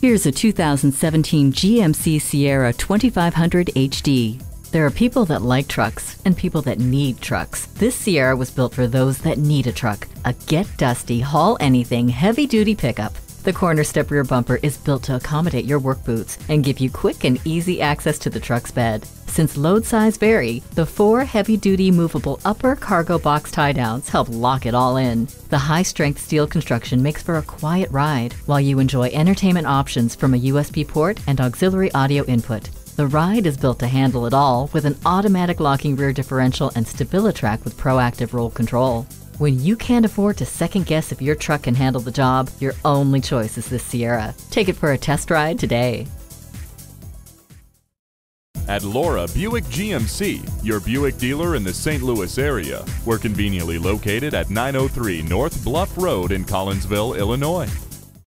Here's a 2017 GMC Sierra 2500 HD. There are people that like trucks and people that need trucks. This Sierra was built for those that need a truck. A get dusty, haul anything, heavy duty pickup. The corner step rear bumper is built to accommodate your work boots and give you quick and easy access to the truck's bed. Since load size vary, the four heavy duty movable upper cargo box tie downs help lock it all in. The high strength steel construction makes for a quiet ride while you enjoy entertainment options from a USB port and auxiliary audio input. The ride is built to handle it all with an automatic locking rear differential and StabiliTrak with proactive roll control. When you can't afford to second guess if your truck can handle the job, your only choice is this Sierra. Take it for a test ride today. At Laura Buick GMC, your Buick dealer in the St. Louis area. We're conveniently located at 903 North Bluff Road in Collinsville, Illinois.